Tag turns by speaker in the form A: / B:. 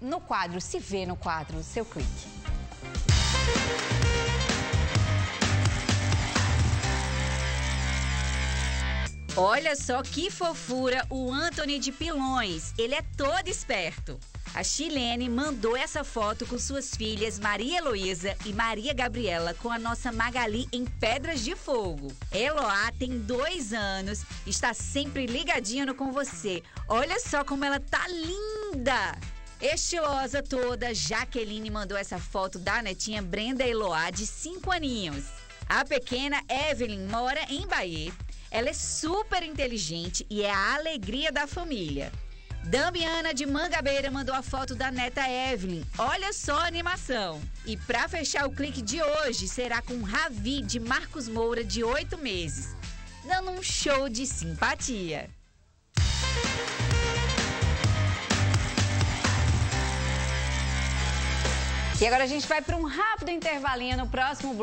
A: no quadro Se Vê no Quadro, seu clique.
B: Olha só que fofura o Anthony de Pilões. Ele é todo esperto. A Chilene mandou essa foto com suas filhas Maria Heloísa e Maria Gabriela com a nossa Magali em Pedras de Fogo. Eloá tem dois anos, está sempre ligadinha no com você. Olha só como ela tá linda! Estilosa toda, Jaqueline mandou essa foto da netinha Brenda Eloá, de 5 aninhos. A pequena Evelyn mora em Bahia. Ela é super inteligente e é a alegria da família. Damiana de Mangabeira mandou a foto da neta Evelyn. Olha só a animação. E para fechar o clique de hoje, será com Ravi de Marcos Moura, de 8 meses, dando um show de simpatia.
A: E agora a gente vai para um rápido intervalinho no próximo bloco.